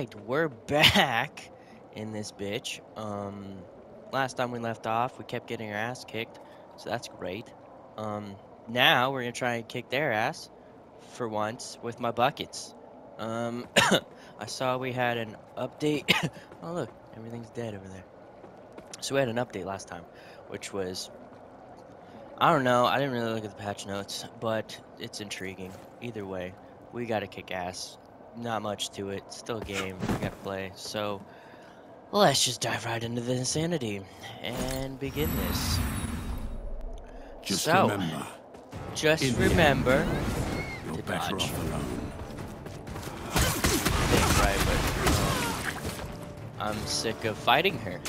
Alright, we're back in this bitch. Um, last time we left off, we kept getting our ass kicked, so that's great. Um, now we're gonna try and kick their ass for once with my buckets. Um, I saw we had an update. oh look, everything's dead over there. So we had an update last time, which was I don't know. I didn't really look at the patch notes, but it's intriguing. Either way, we gotta kick ass. Not much to it. Still a game. We gotta play. So let's just dive right into the insanity and begin this. Just So, remember, Just the end, remember, you're to better dodge. off alone. think right, but um, I'm sick of fighting her.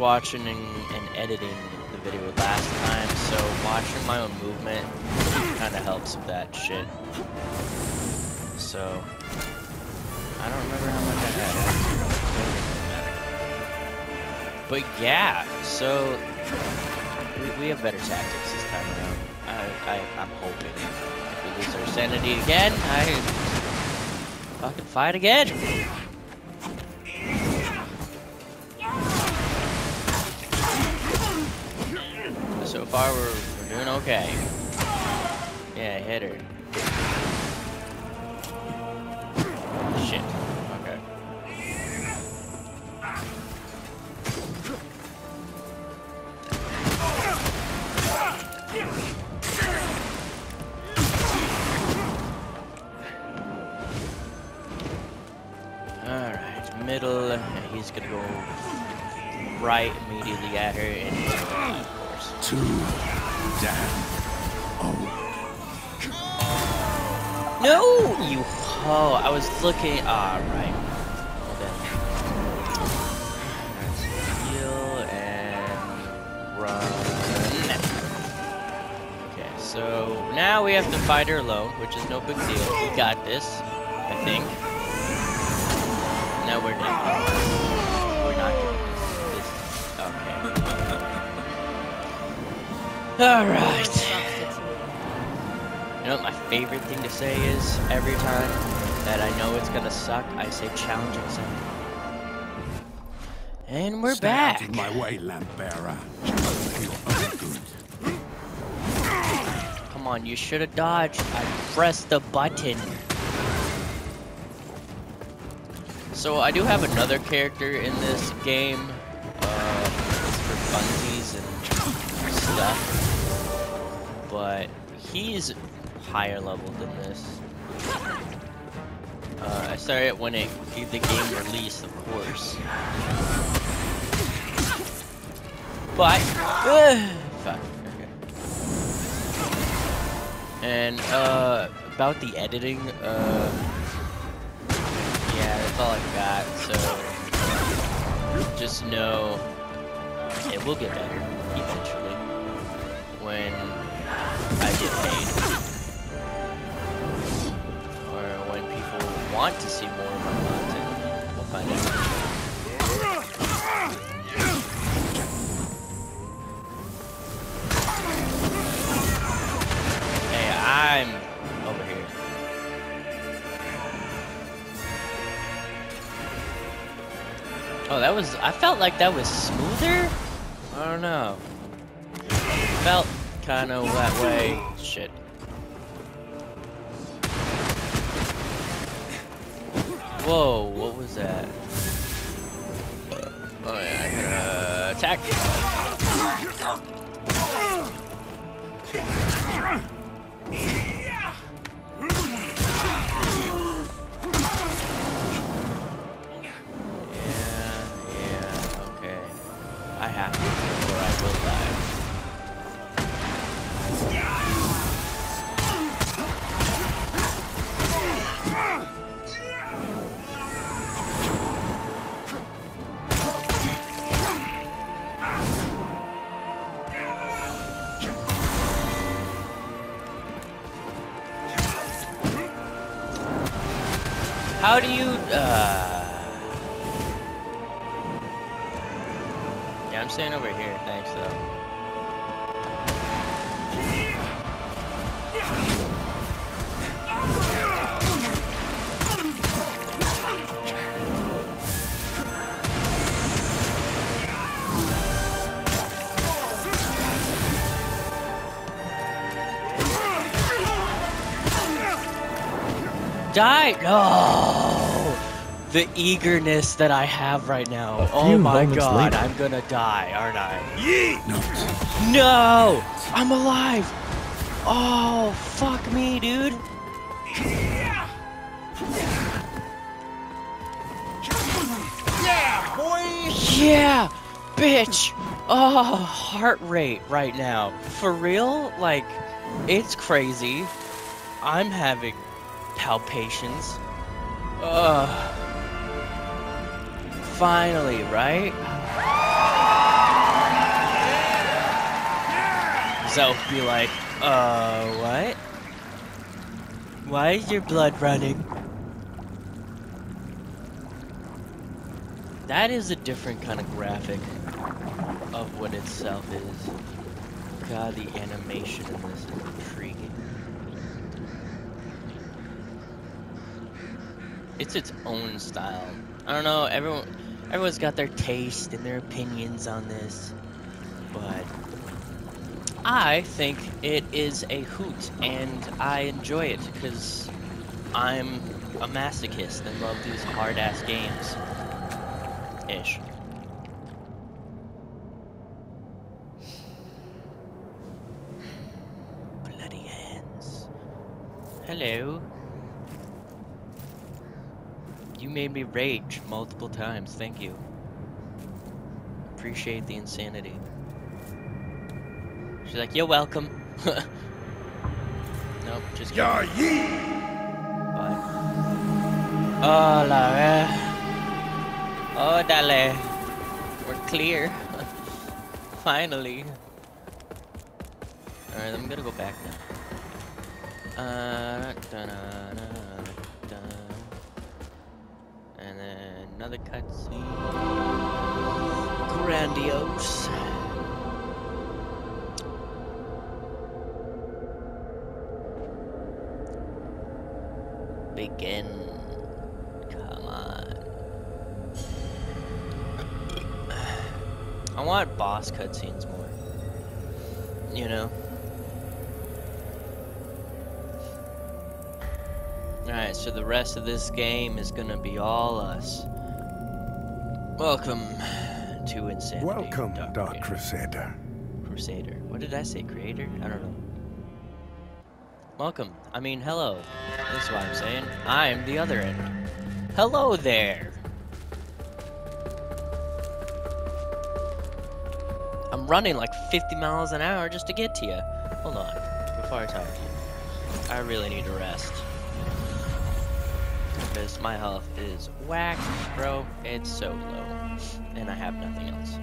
Watching and, and editing the video last time, so watching my own movement kind of helps with that shit. So, I don't remember how much I had. But yeah, so we, we have better tactics this time around. I, I, I'm hoping. If we lose our sanity again, I fucking fight again. So far, we're, we're doing okay. Yeah, hit her. Now we have to fight her alone, which is no big deal. We got this, I think. No, we're not. We're not doing this. Okay. All right. You know what my favorite thing to say is every time that I know it's gonna suck, I say challenge something. And we're Stay back. out of my way, lamp bearer. On, you should have dodged. I pressed the button. So I do have another character in this game. Uh, for funsies and stuff. But he's higher level than this. Uh, I started when it the game released, of course. But fuck. And uh, about the editing, uh, yeah, that's all I've got. So just know it will get better eventually when I get paid, or when people want to see more of my content. We'll find out. That was. I felt like that was smoother. I don't know. Felt kind of that way. Shit. Whoa, what was that? Oh yeah, I uh, attack. Uh... Yeah, I'm staying over here, thanks though. Die! No! The eagerness that I have right now. Oh my god, later. I'm gonna die, aren't I? Yeet! No! No! I'm alive! Oh, fuck me, dude. Yeah, boy! Yeah! Bitch! Oh, heart rate right now. For real? Like, it's crazy. I'm having palpations. Ugh. Finally, right? Zelk be like, uh, what? Why is your blood running? That is a different kind of graphic of what itself is. God, the animation in this is intriguing. it's its own style. I don't know, everyone everyone's got their taste and their opinions on this, but I think it is a hoot and I enjoy it because I'm a masochist and love these hard ass games. Ish. Bloody hands. Hello. You made me rage multiple times. Thank you. Appreciate the insanity. She's like, you're welcome. nope, just kidding. Yeah, Bye. Oh, la Oh, dale. We're clear. Finally. Alright, I'm gonna go back now. Uh, da -da another cutscene. Grandiose. Begin. Come on. I want boss cutscenes more. You know? Alright, so the rest of this game is gonna be all us. Welcome to Insanity. Welcome, Dark, Dark Crusader. Crusader. What did I say? Creator? I don't know. Welcome. I mean, hello. That's what I'm saying. I'm the other end. Hello there. I'm running like 50 miles an hour just to get to you. Hold on. Before I talk to you. I really need to rest because my health is whack, bro. It's so low, and I have nothing else.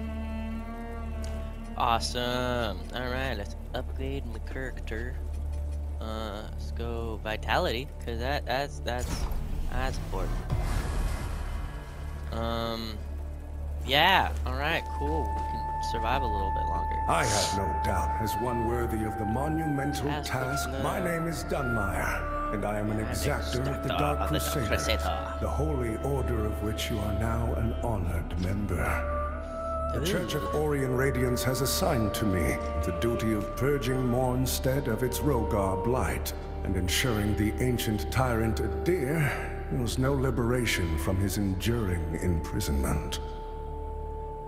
Awesome. All right, let's upgrade my character. Uh, let's go vitality, cause that that's that's that's important. Um, yeah. All right, cool. We can survive a little bit longer. I have no doubt, as one worthy of the monumental task, my name is Dunmire and I am an exactor of the Dark Crusaders, the holy order of which you are now an honored member. The Church of Orian Radiance has assigned to me the duty of purging Mournstead of its Rhogar blight and ensuring the ancient tyrant Adyr knows no liberation from his enduring imprisonment.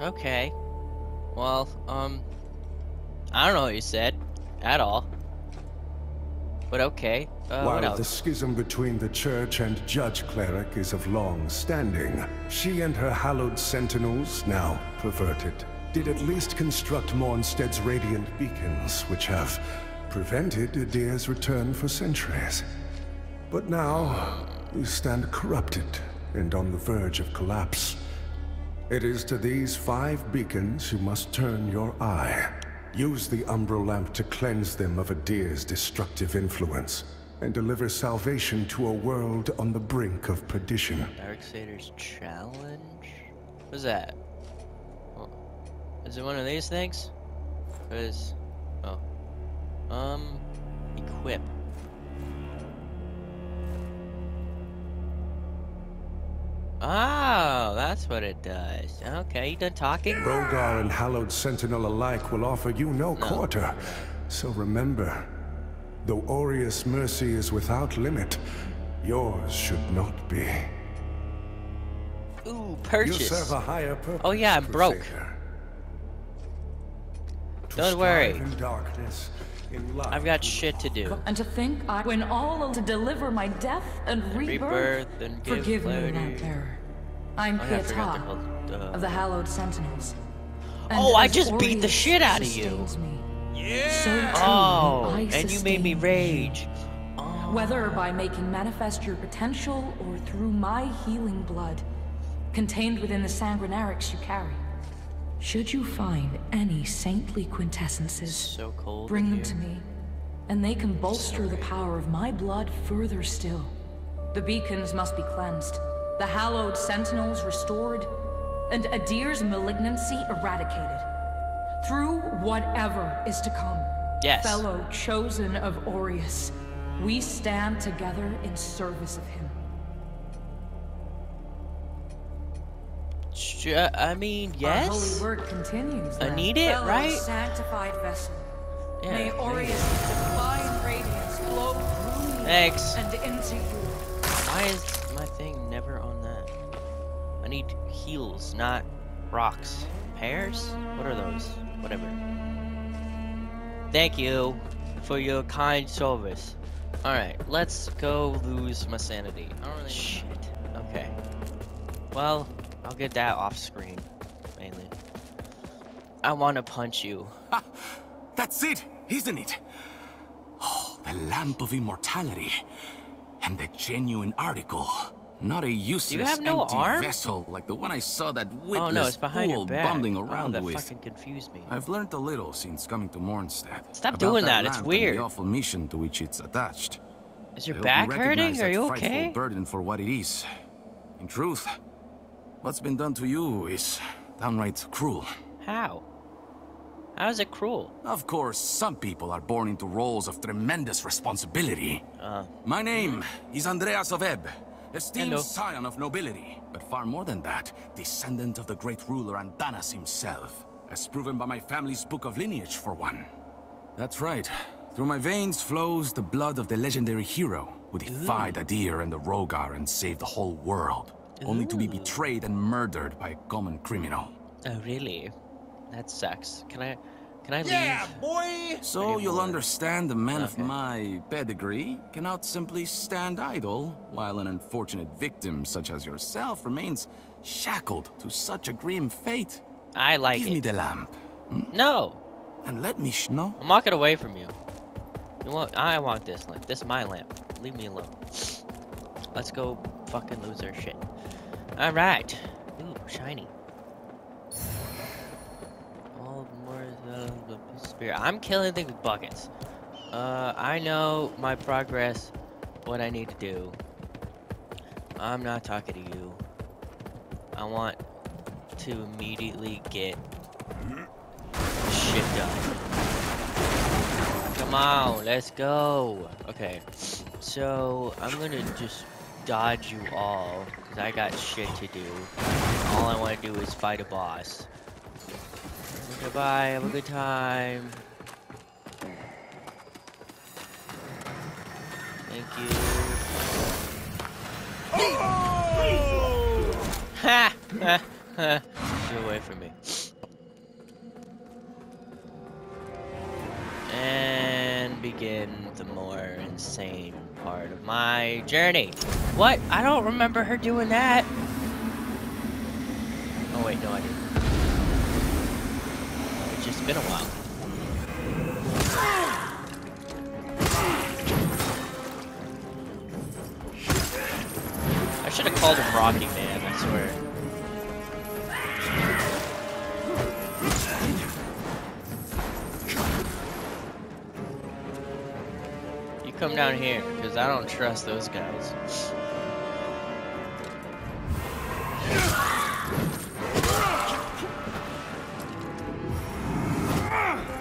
Okay. Well, um, I don't know what you said at all. But okay. Uh, While the schism between the Church and Judge Cleric is of long standing, she and her hallowed sentinels, now perverted, did at least construct Mournstead's radiant beacons, which have prevented Adyr's return for centuries. But now, we stand corrupted and on the verge of collapse. It is to these five beacons you must turn your eye. Use the Umbral Lamp to cleanse them of Adyr's destructive influence. and deliver salvation to a world on the brink of perdition. Darksader's challenge? What's that? Oh. Is it one of these things? Is oh. Um equip. Oh, that's what it does. Okay, you done talking? Rhogar and Hallowed Sentinel alike will offer you no, no. quarter. So remember, though Orius' mercy is without limit, yours should not be. Ooh, purchase. You serve a higher purpose, oh yeah, I'm broke. Don't worry. Darkness, I've got shit to do. And to think I went all to deliver my death and rebirth. rebirth and Forgive clarity. me, Lamp I'm oh, Pietà uh, of the Hallowed Sentinels. And oh, I just beat the shit out of you. Me, yeah. So oh, and you made me rage. Oh. Whether by making manifest your potential or through my healing blood, contained within the sanguinarix you carry. Should you find any saintly quintessences, so bring them to me, and they can bolster the power of my blood further still. The beacons must be cleansed, the hallowed sentinels restored, and Adyr's malignancy eradicated. Through whatever is to come. Yes. Fellow chosen of Orius, we stand together in service of him. I mean, yes. Our holy work continues. I need it, Fellow right? sanctified vessel. Yeah, May Orius' divine radiance flow through Thanks. and into you. Why is my thing never on that? I need heals, not rocks. Pears? What are those? Whatever. Thank you for your kind service. Alright, let's go lose my sanity. Really Shit. Okay. Well, I'll get that off screen, mainly. I want to punch you. Ah, that's it, isn't it? Oh, the Lamp of Immortality. And the genuine article. Not a useless no empty arm? vessel like the one I saw that witless oh, no, it's behind fool bumbling oh, around that with. fucking confused me. I've learned a little since coming to Mournstead. Stop doing that, that it's weird. the awful mission to which it's attached. Is your back hurting? Are you okay? burden for what it is. In truth, what's been done to you is downright cruel. How? How is it cruel? Of course, some people are born into roles of tremendous responsibility. Uh. My name is Andreas of Ebb, esteemed Hello. scion of nobility. But far more than that, descendant of the great ruler Andanas himself, as proven by my family's book of lineage, for one. That's right. Through my veins flows the blood of the legendary hero who defied Ooh. Adyr and the Rhogar and saved the whole world, Ooh. only to be betrayed and murdered by a common criminal. Oh, really? That sucks. Can I... Can I leave? Yeah, boy! So you'll understand a man okay. of my pedigree cannot simply stand idle, while an unfortunate victim such as yourself remains shackled to such a grim fate. I like Give it. me the lamp. Hmm? No! And let me know. I'm walking away from you. You want? I want this lamp. This is my lamp. Leave me alone. Let's go fucking lose our shit. Alright. Ooh, shiny. All more the spirit. I'm killing things with buckets. Uh, I know my progress, what I need to do. I'm not talking to you. I want to immediately get shit done. Come on, let's go. Okay, so I'm gonna just dodge you all, because I got shit to do. All I want to do is fight a boss. Goodbye, have a good time. Thank you. Ha! Ha! Ha! Get away from me. And begin insane part of my journey. What? I don't remember her doing that. Oh wait, no I didn't It's just been a while. I should have called him Rocky Man, come down here, because I don't trust those guys.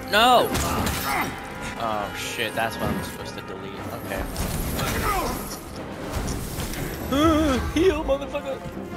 No! Oh shit, that's what I'm supposed to delete. Okay. Heal, motherfucker!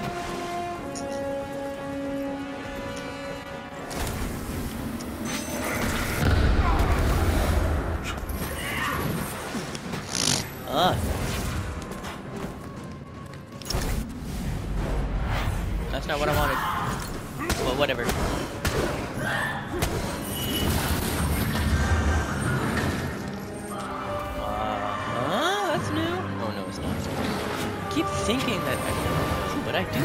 Yeah,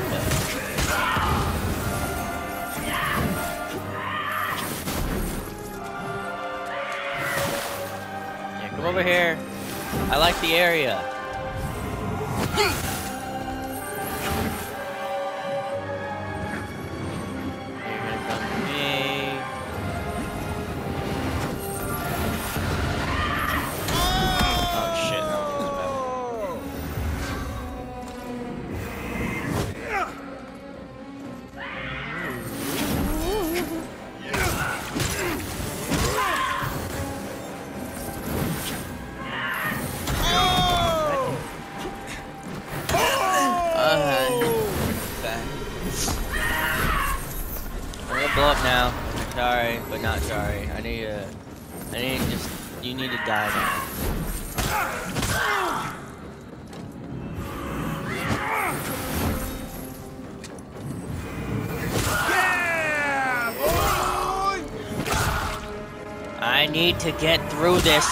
come over here. I like the area.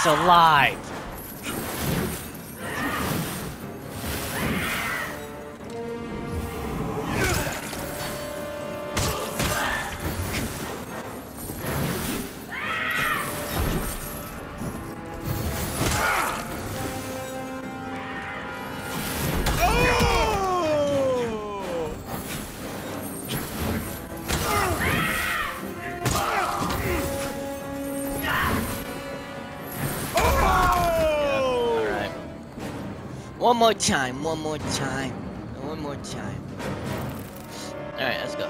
Through this One more time, one more time, one more time. Alright, let's go.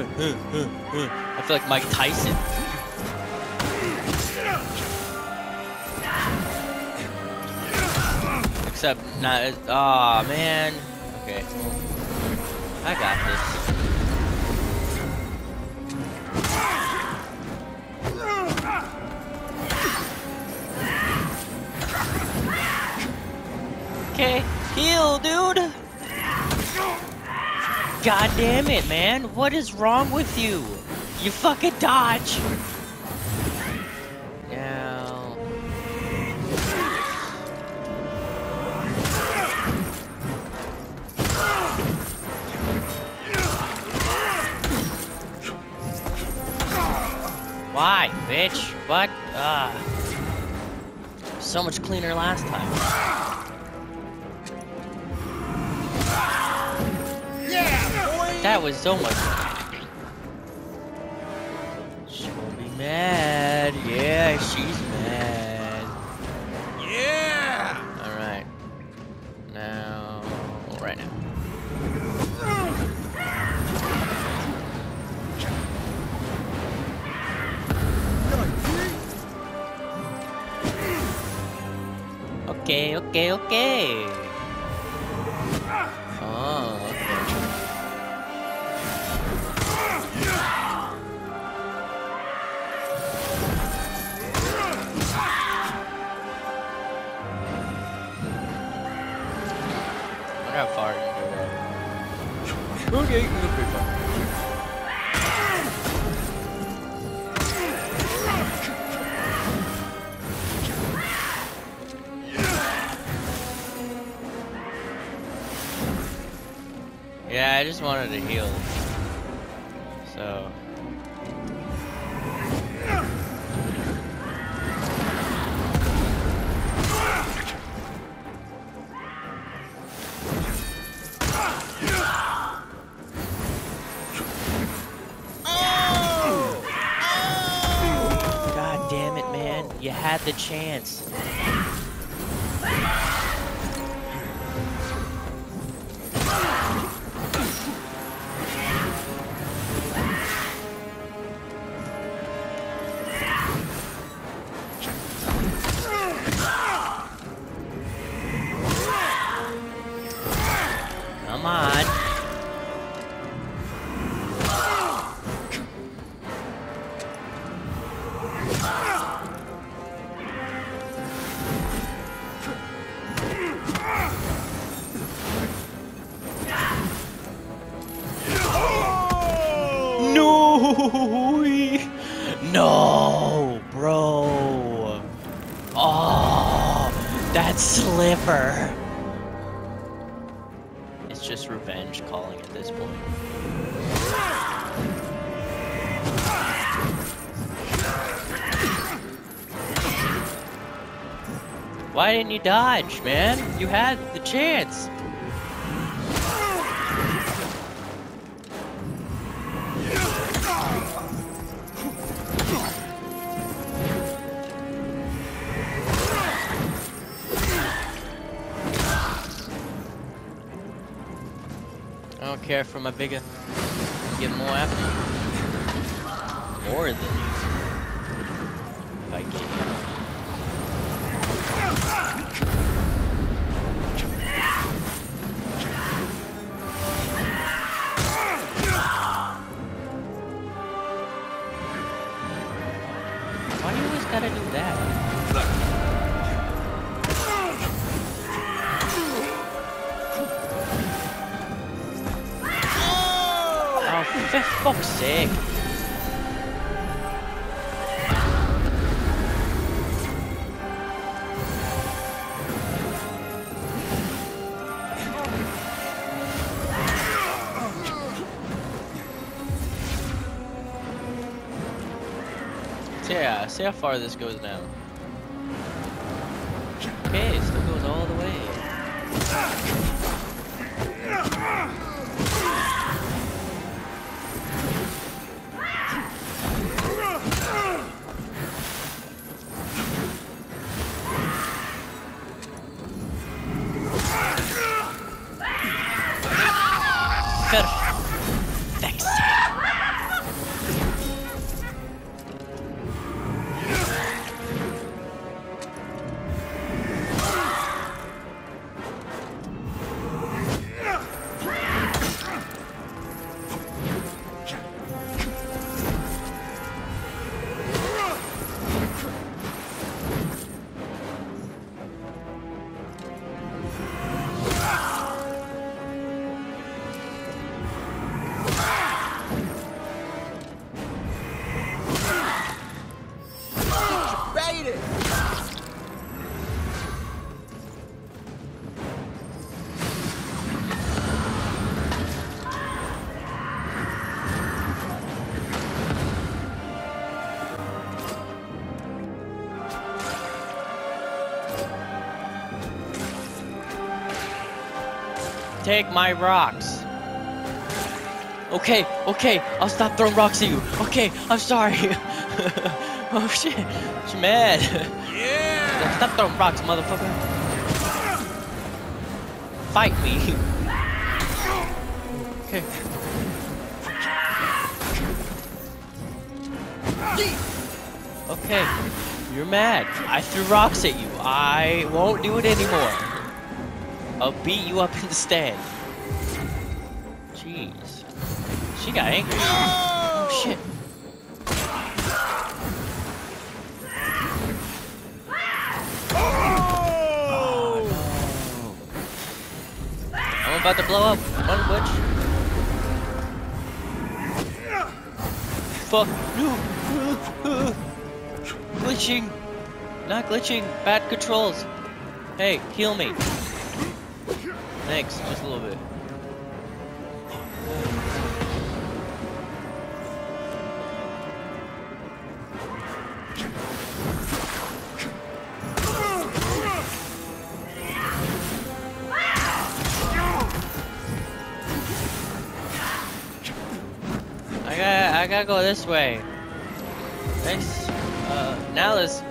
I feel like Mike Tyson. Except not. Aw, oh, man. Okay. I got this. Okay, heal, dude. God damn it, man. What is wrong with you? You fucking dodge. Now. Why, bitch? What? Ah. So much cleaner last time. Was so much. She'll be mad. Yeah, she's mad. Yeah! Alright. Now... Right now. Okay, okay, okay. Didn't you dodge, man? You had the chance. I don't care for my bigger. Get more after. More than you. See how far this goes now. Take my rocks. Okay, okay, I'll stop throwing rocks at you. Okay, I'm sorry. oh shit, she's mad. Yeah. Stop throwing rocks, motherfucker. Fight me. okay. Okay. You're mad. I threw rocks at you. I won't do it anymore. I'll beat you up instead. Jeez. She got angry. Oh, shit. Oh, no. I'm about to blow up. Run, witch. Fuck. No. glitching. Not glitching. Bad controls. Hey, heal me. Thanks. Just a little bit. I gotta, I gotta go this way. Thanks. Uh, now let's.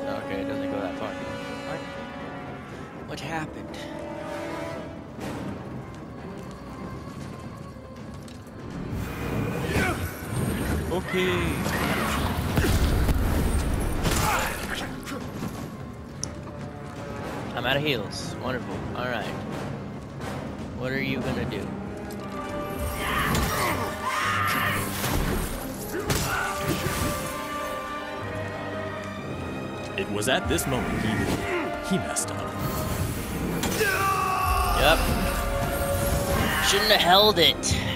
Okay. I'm out of heals. Wonderful. Alright. What are you gonna do? It was at this moment he knew he messed up. Yep. Shouldn't have held it.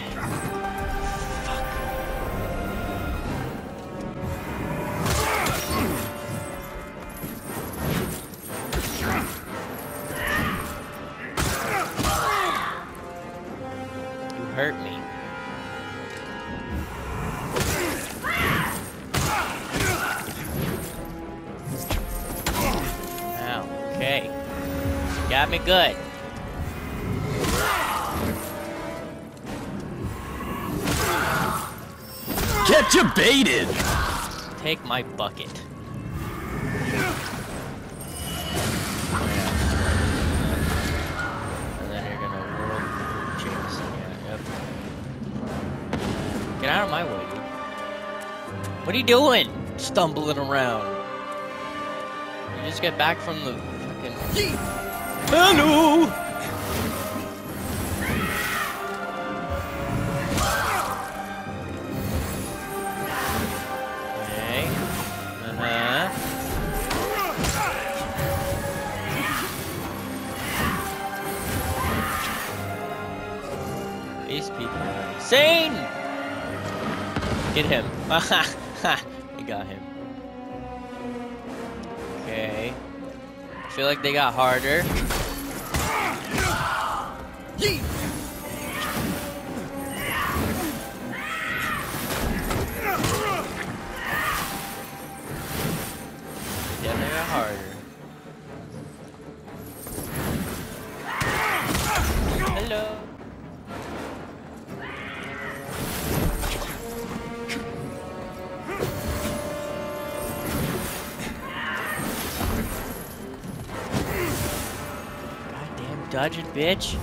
My bucket. And then you're gonna whirl Jameson, yeah, yep. Get out of my way, dude. What are you doing? Stumbling around. You just get back from the fucking. Hello! These people are insane! Get him. you got him. Okay. I feel like they got harder. Yeah, bitch.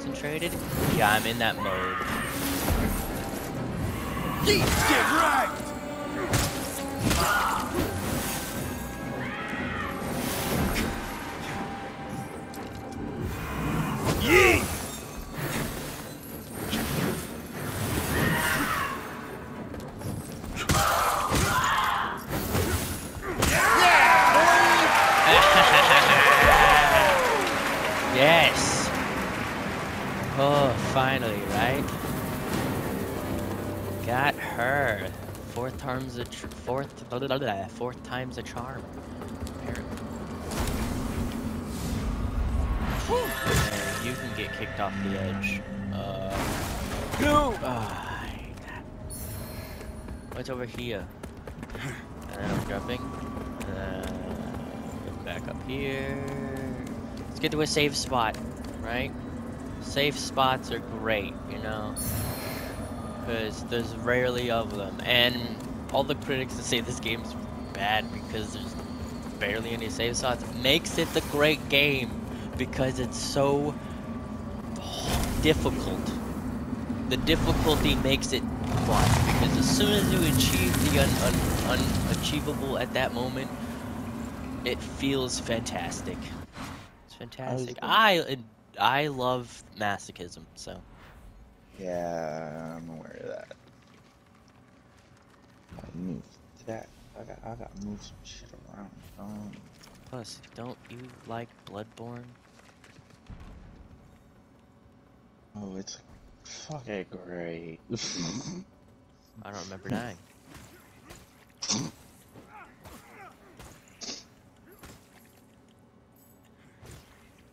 Concentrated? Yeah, I'm in that mode. Fourth blah, blah, blah, fourth time's a charm. Apparently. You can get kicked off the edge. Uh, no. Uh, What's over here? And I'm jumping. Uh, back up here. Let's get to a safe spot, right? Safe spots are great, you know? Because there's rarely of them. And all the critics that say this game's bad because there's barely any safe spots makes it the great game because it's so difficult. The difficulty makes it fun because as soon as you achieve the un un unachievable at that moment, it feels fantastic. It's fantastic. I I love masochism, so. Yeah, I'm aware of that. I move that. I got I got to move some shit around. Um. Plus, don't you like Bloodborne? Oh, it's fucking great. I don't remember dying.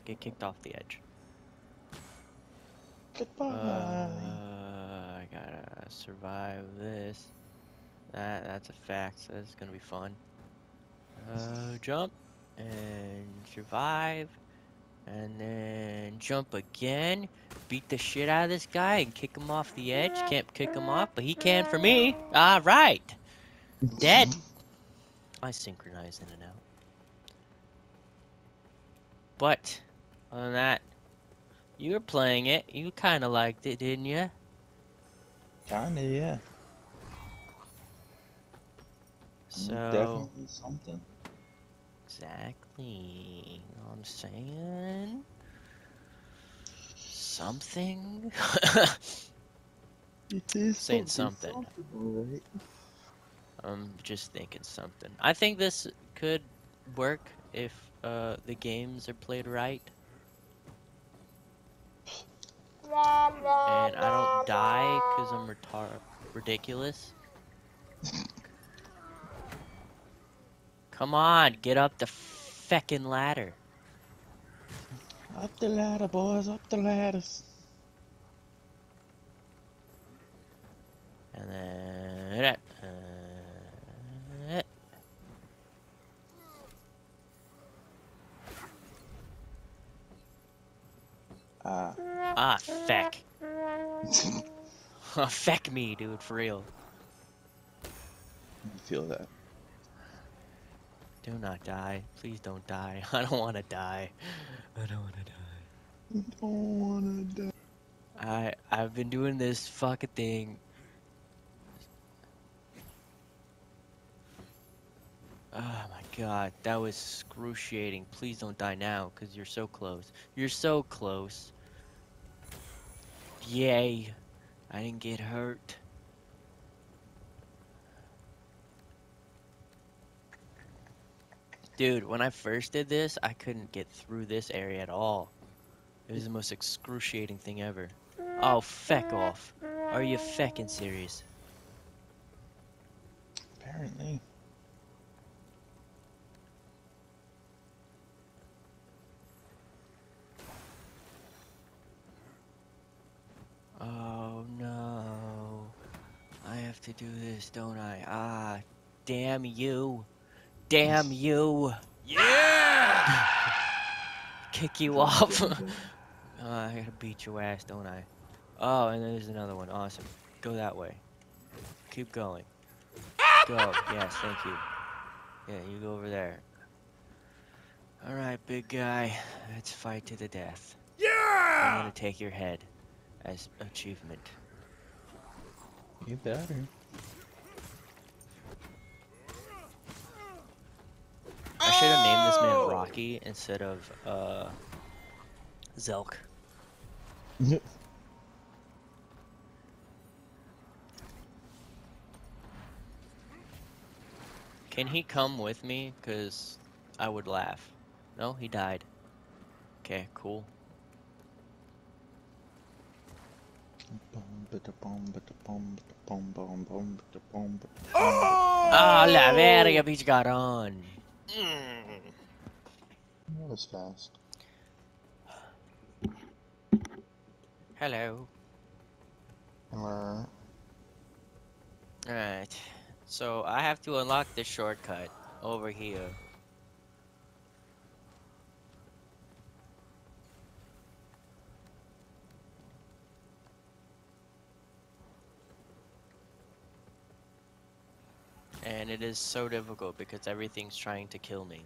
Get kicked off the edge. Goodbye. Uh, I gotta survive this. That that's a fact. So this is gonna be fun. Uh, jump and survive, and then jump again. Beat the shit out of this guy and kick him off the edge. Can't kick him off, but he can for me. All right. Dead. I synchronize in and out. But other than that, you were playing it. You kind of liked it, didn't you? Kinda, yeah. So definitely something. Exactly. You know what I'm saying? Something. It is Saying something. right? I'm just thinking something. I think this could work if uh, the games are played right. And I don't die because I'm retard ridiculous. Come on, get up the feckin' ladder. Up the ladder, boys, up the ladders. And then uh, Ah, ah feck. feck me, dude, for real. I feel that. Do not die. Please don't die. I don't want to die. I don't want to die. I don't wanna die. I I've been doing this fucking thing. Oh my god, that was excruciating. Please don't die now, because you're so close. You're so close. Yay. I didn't get hurt. Dude, when I first did this, I couldn't get through this area at all. It was the most excruciating thing ever. Oh, feck off. Are you feckin' serious? Apparently. Oh no. I have to do this, don't I? Ah, damn you. Damn you. Yeah! Kick you off. oh, I gotta beat your ass, don't I? Oh, and there's another one. Awesome. Go that way. Keep going. Go. Yes, thank you. Yeah, you go over there. Alright, big guy. Let's fight to the death. Yeah! I'm gonna take your head as achievement. You better. Should have named this man Rocky instead of uh Zelk. Can he come with me? Cause I would laugh. No, he died. Okay, cool. Oh, la verga, bitch got on. Mm. That was fast. Hello. Hello. Alright. So I have to unlock the shortcut over here. And it is so difficult because everything's trying to kill me.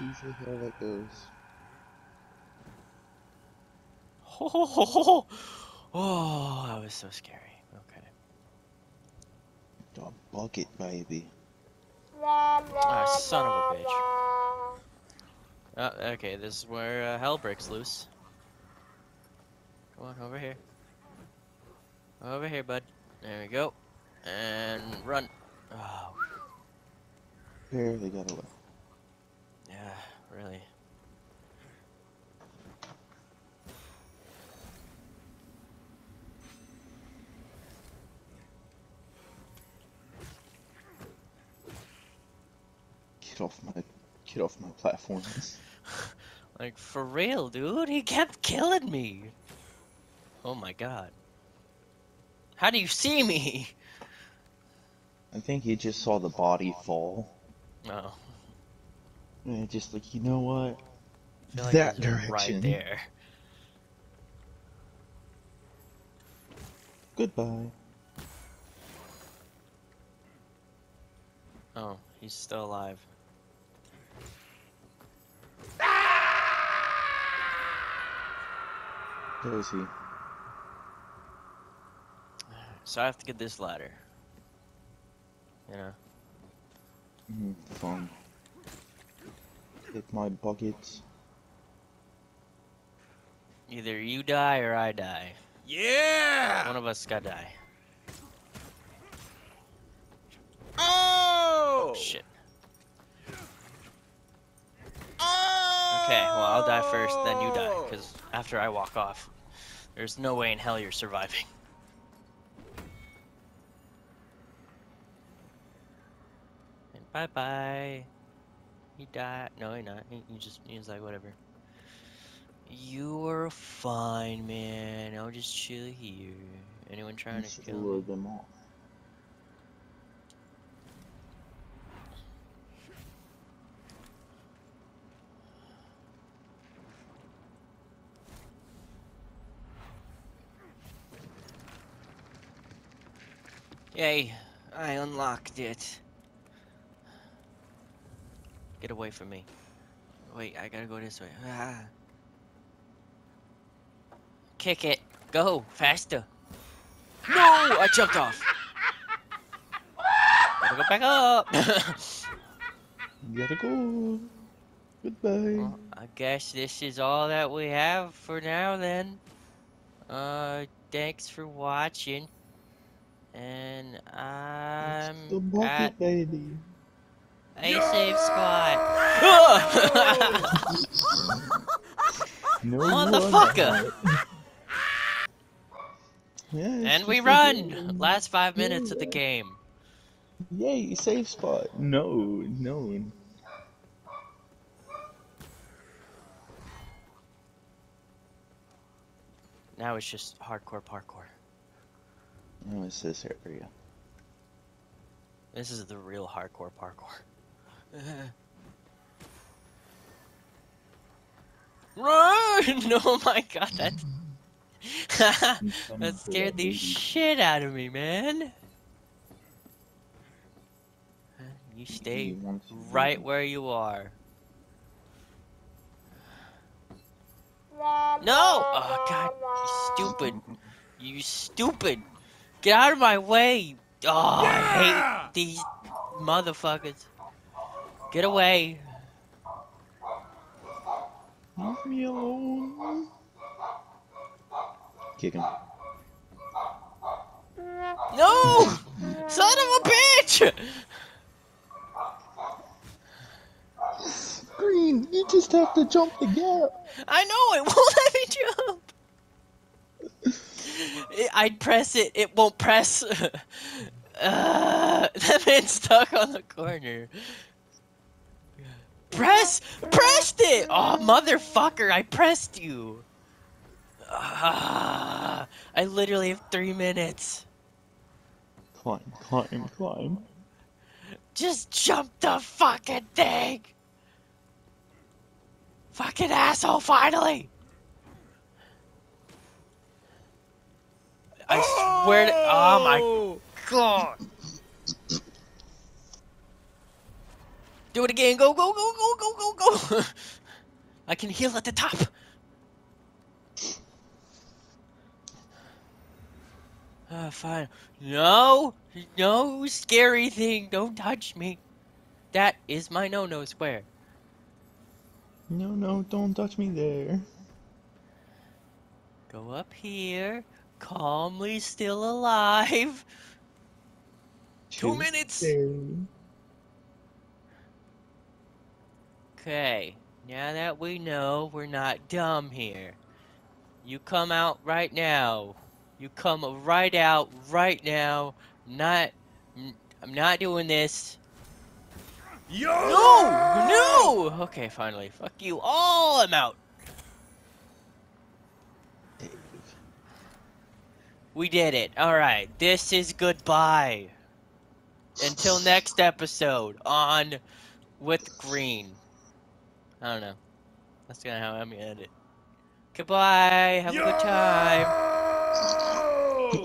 usually how that goes. Oh, oh, that was so scary. Okay. The bucket, baby. Ah, son of a bitch. Oh, okay, this is where uh, hell breaks loose. Come on, over here. Over here, bud. There we go. And run. Oh. Barely got away. Yeah, really. Get off my, get off my platform. Like, for real, dude? He kept killing me. Oh my god. How do you see me? I think he just saw the body fall. Oh. And just like, you know what? Like that direction. Right there. Goodbye. Oh, he's still alive. Where is he? So I have to get this ladder. You know? Mm, fun. Hit my buckets. Either you die or I die. Yeah! One of us gotta die. Oh! Shit. Oh! Okay, well I'll die first, then you die, because after I walk off, there's no way in hell you're surviving. And bye bye. He died. No, he not. He, he just he's like whatever. You are fine, man. I'll just chill here. Anyone trying to kill them off. Yay, I unlocked it. Get away from me. Wait, I gotta go this way. Ah. Kick it. Go, faster. No, I jumped off. Gotta go back up. Gotta go. Goodbye. well, I guess this is all that we have for now then. Uh, thanks for watching. And I'm the bucket, at a safe spot. No, Motherfucker! Yeah, And we run! a- Last five minutes of the game. Yay, safe spot. No, no. Now it's just hardcore parkour. No, it's this area. This is the real hardcore parkour. Run! Oh my god, that that scared the shit out of me, man. You stay You want to- right where you are. No! Oh god, you stupid. You stupid. Get out of my way! Oh, yeah! I hate these motherfuckers. Get away. Leave me alone. Kick him. No! Son of a bitch! Green, you just have to jump the gap. I know, it won't let me jump. I'd press it, it won't press. Uh, that man's stuck on the corner. Press! Pressed it! Oh, motherfucker, I pressed you. Ah, I literally have three minutes. Climb, climb, climb. Just jump the fucking thing! Fucking asshole, finally! I swear to- Oh my god! Do it again, go, go, go, go, go, go, go! I can heal at the top! Ah, fine. No! No scary thing! Don't touch me! That is my no-no square. No, no, don't touch me there. Go up here, calmly still alive. Two minutes. Okay, now that we know we're not dumb here, you come out right now. You come right out right now. Not, I'm not doing this. Yo! No, no. Okay, finally. Fuck you all. I'm out. We did it. All right. This is goodbye. Until next episode on with Green. I don't know. That's kind of how I'm gonna end it. Goodbye. Have a good time.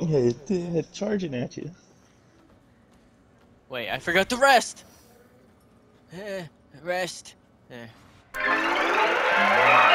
Yeah, it, it charging at you. Wait, I forgot to rest. Eh, rest. Eh.